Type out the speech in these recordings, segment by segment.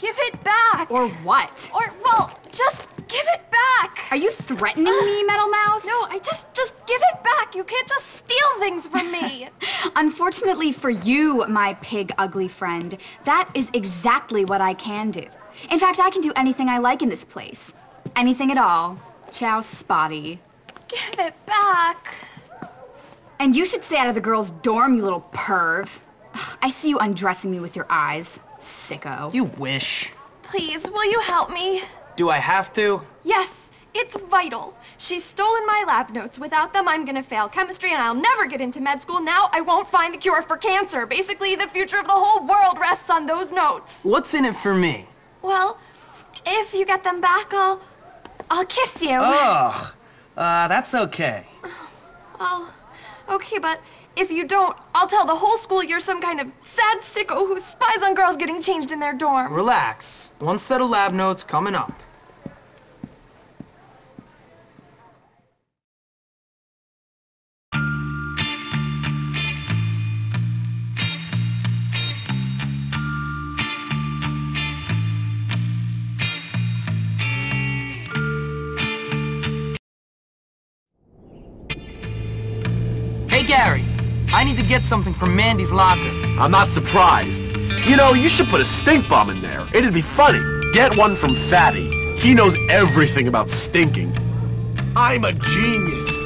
Give it back. Or what? Or, well, just give it back. Are you threatening me, Metal Mouth? No, I just, just give it back. You can't just steal things from me. Unfortunately for you, my pig ugly friend, that is exactly what I can do. In fact, I can do anything I like in this place. Anything at all. Ciao, Spotty. give it back. And you should stay out of the girls' dorm, you little perv. I see you undressing me with your eyes. Sicko. You wish. Please, will you help me? Do I have to? Yes, it's vital. She's stolen my lab notes. Without them, I'm gonna fail chemistry and I'll never get into med school. Now I won't find the cure for cancer. Basically, the future of the whole world rests on those notes. What's in it for me? Well, if you get them back, I'll... I'll kiss you. Ugh. Uh, that's okay. Oh, okay, but if you don't, I'll tell the whole school you're some kind of sad sicko who spies on girls getting changed in their dorm. Relax. One set of lab notes coming up. Gary. I need to get something from Mandy's locker. I'm not surprised. You know, you should put a stink bomb in there. It'd be funny. Get one from Fatty. He knows everything about stinking. I'm a genius.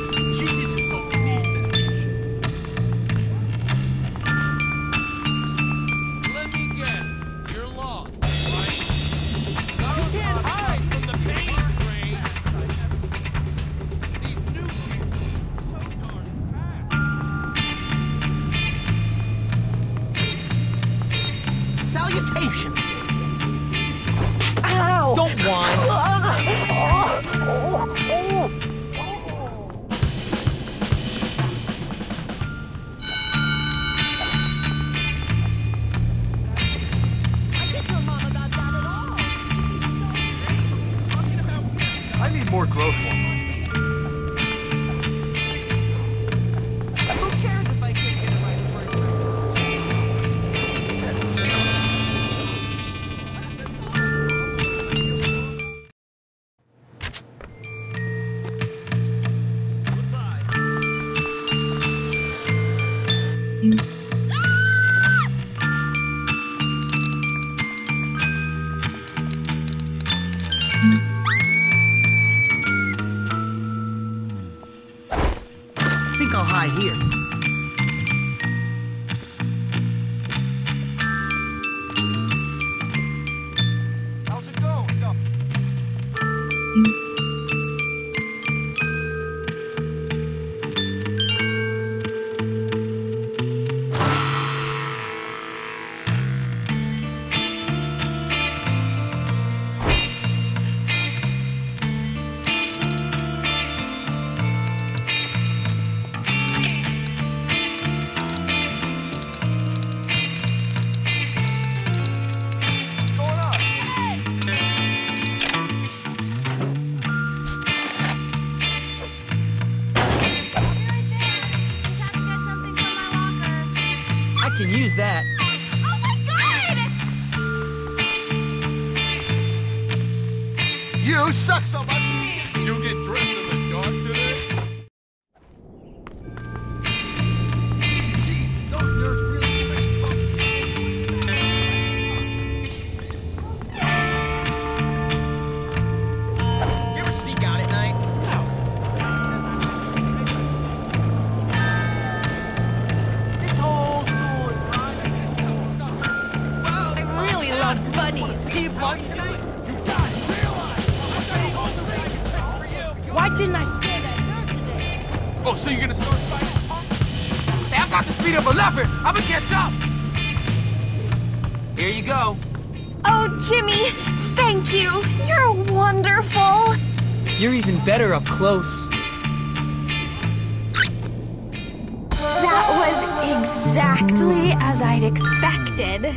Fast. Salutation. Don't whine. I need more growth hormone. I think I can use that. Oh my god! You suck so much. You get dressed Why didn't I scare that nerd today? Oh, so you're gonna start fighting? Hey, I've got the speed of a leopard. I'm gonna catch up. Here you go. Oh, Jimmy, thank you. You're wonderful. You're even better up close. That was exactly as I'd expected.